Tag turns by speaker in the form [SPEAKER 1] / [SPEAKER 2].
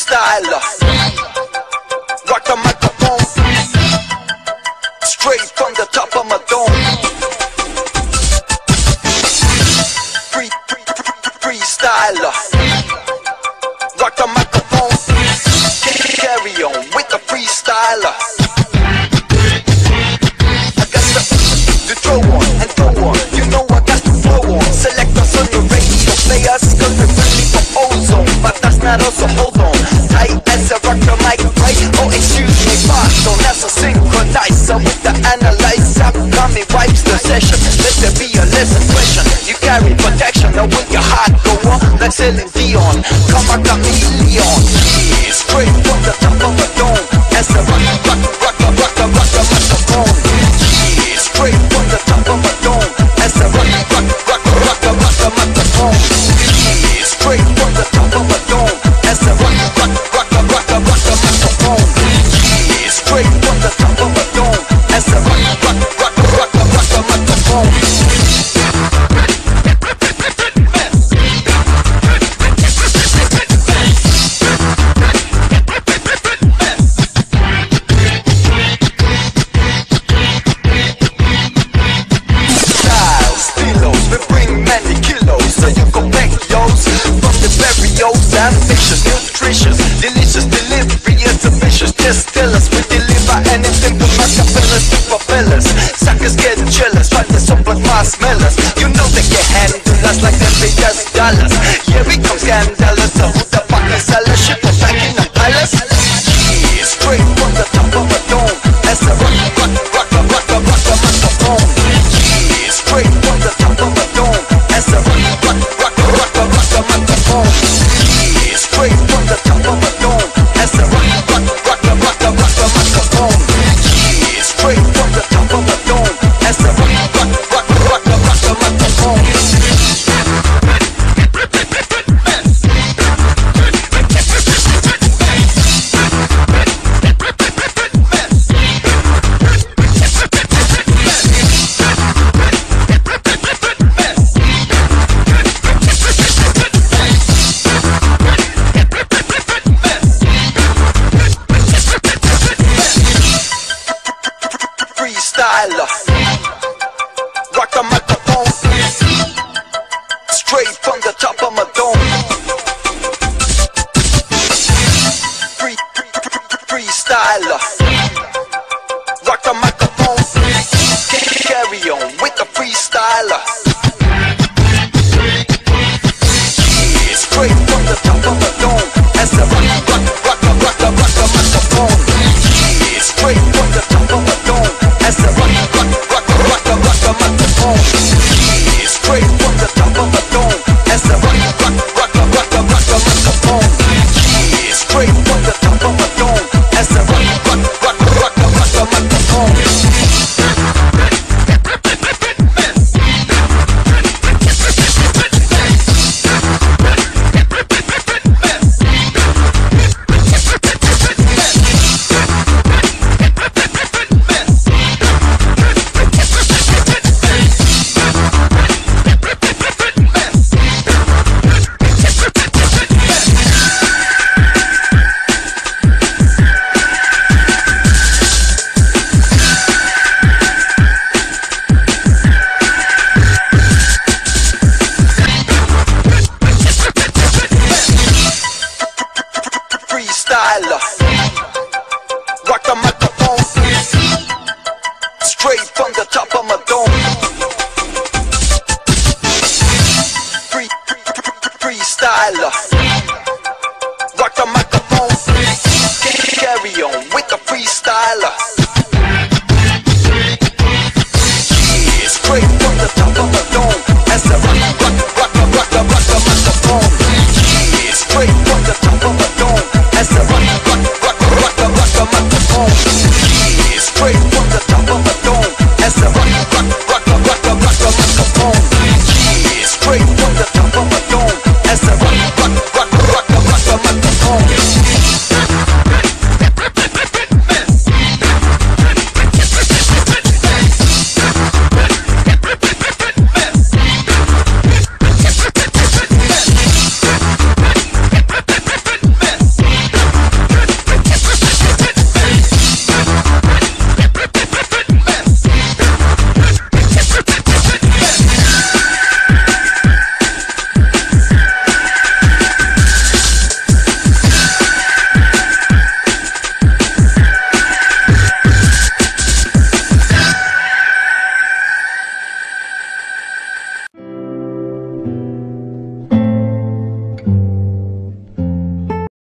[SPEAKER 1] style. Rock the microphone. Straight from the top of my dome. Free, free, free, freestyle. Rock the microphone. Carry on with the freestyle. I got the, throw on and throw on. You know I got the flow on. Select us on radio. Play us, we're friendly from ozone. But that's not us, vibes, the session. Let there be a lesson question. You carry protection, now when your heart go on? Like Celine Dion, come a chameleon yeah, Straight from the top of still straight from the top of my dome.